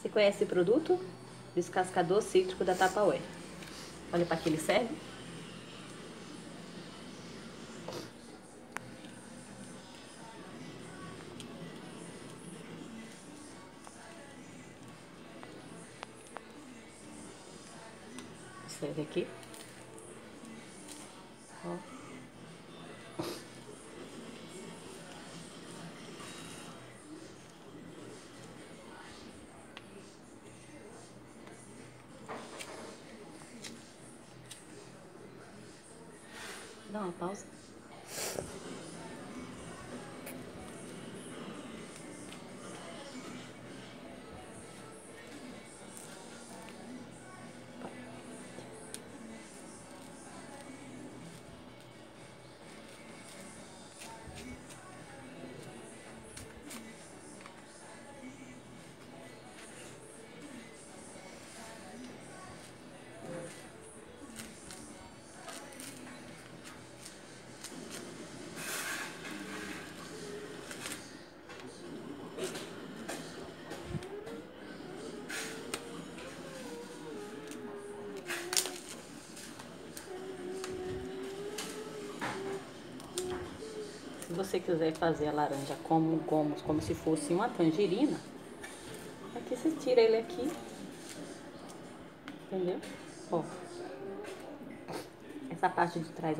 Você conhece esse produto? Descascador cítrico da Tupperware. Olha para que ele serve. Serve aqui. dans pause. Você quiser fazer a laranja como, como, como se fosse uma tangerina, aqui você tira ele aqui. Entendeu? Ó. Essa parte de trás